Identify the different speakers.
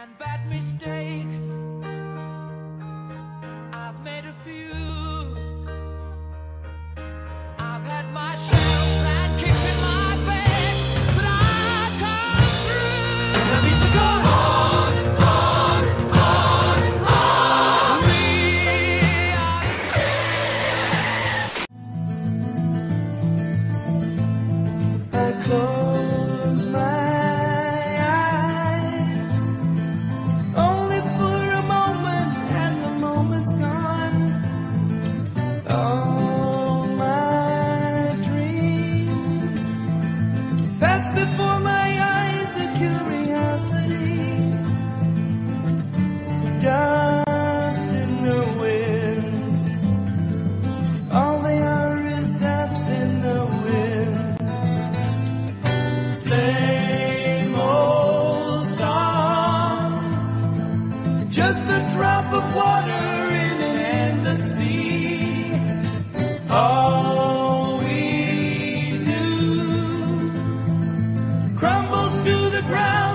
Speaker 1: and bad mistakes. I've made a few. I've had my of bad kicks in my but I've come through. And I need to go on, on, on, on.
Speaker 2: I close before my eyes, a curiosity, dust in the wind. All they are is dust in the wind. Same old song. Just a drop of water the ground,